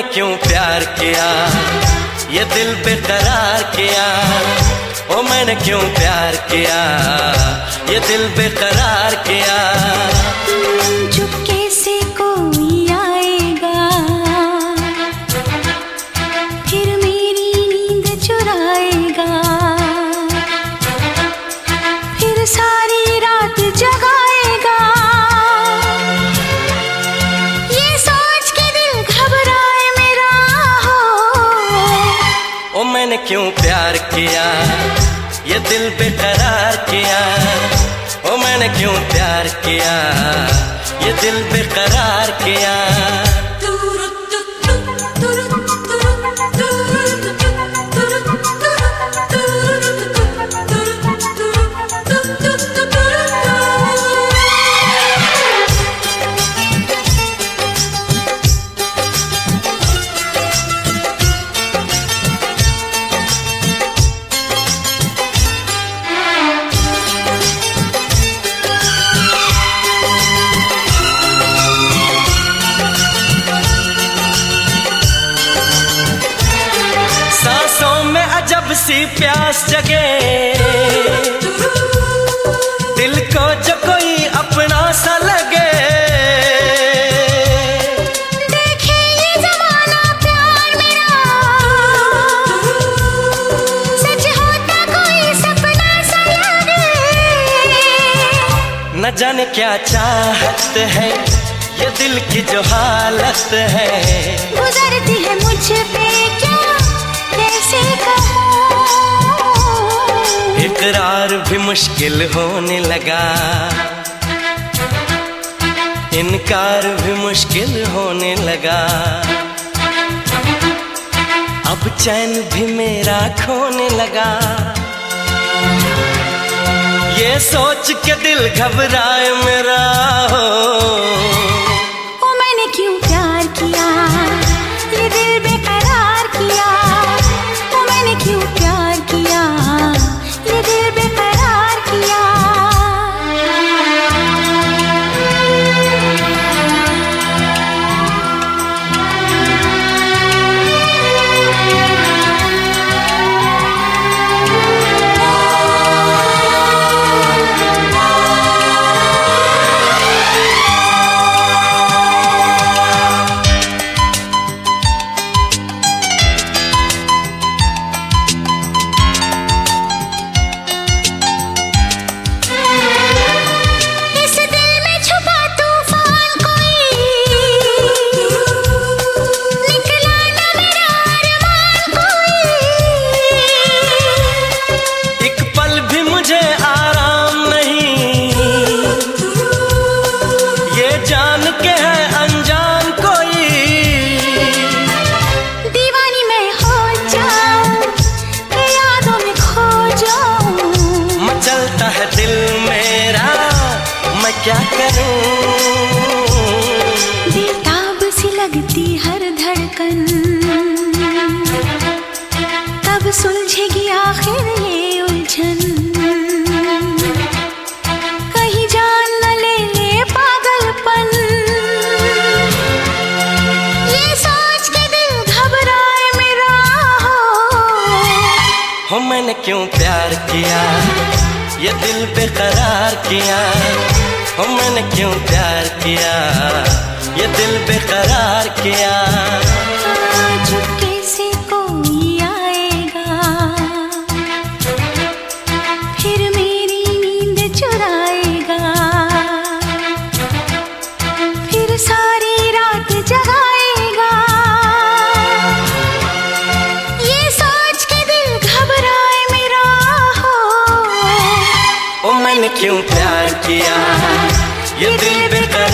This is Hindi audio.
मैंने क्यों प्यार किया? ये दिल बेकरार किया। ओ, मैंने क्यों प्यार किया? ये दिल बेकरार किया। क्यों प्यार किया? ये दिल बेकरार किया। ओ मैंने क्यों प्यार किया? ये दिल बेकरार किया। सी प्यास जगे। दिल को जो कोई अपना सा लगे। देखे ये जमाना प्यार मेरा। सच होता कोई सपना सा लगे न जाने क्या चाहत है ये दिल की जो हालत है। गुजरती है मुझ पे। भी मुश्किल होने लगा। इनकार भी मुश्किल होने लगा। अब चैन भी मेरा खोने लगा। ये सोच के दिल घबराए मेरा। क्या करूँ? बेताब सी लगती हर धड़कन। कब सुलझेगी आखिर ये उलझन। कहीं जान न ले ले पागलपन। ये सोच के दिल घबराए मेरा हो मैंने क्यों प्यार किया? ये दिल बेकरार किया। हो मैंने क्यों प्यार किया? ये दिल बेकरार किया। कोई आएगा। फिर मेरी नींद चुराएगा। फिर सारी रात जगाएगा। ये सोच के दिल घबराए मेरा हो। ओ मैंने क्यों प्यार किया? ये दिल